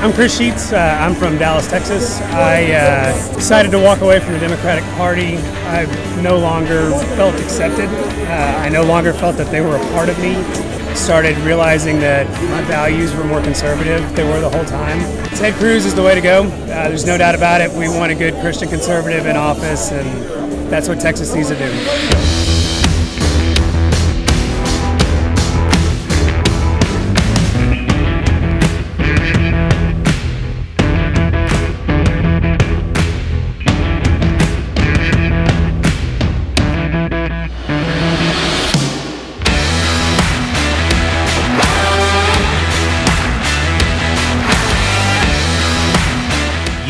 I'm Chris Sheets. Uh, I'm from Dallas, Texas. I uh, decided to walk away from the Democratic Party. I no longer felt accepted. Uh, I no longer felt that they were a part of me. Started realizing that my values were more conservative. They were the whole time. Ted Cruz is the way to go. Uh, there's no doubt about it. We want a good Christian conservative in office, and that's what Texas needs to do.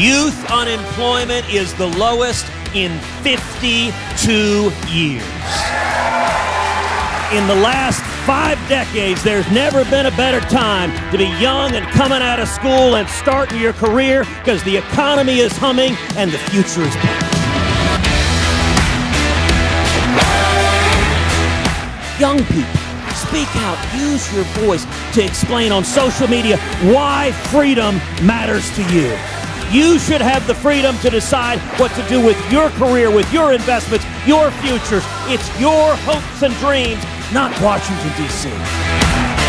Youth unemployment is the lowest in 52 years. In the last five decades, there's never been a better time to be young and coming out of school and starting your career because the economy is humming and the future is bright. Young people, speak out, use your voice to explain on social media why freedom matters to you. You should have the freedom to decide what to do with your career, with your investments, your futures. It's your hopes and dreams, not Washington, D.C.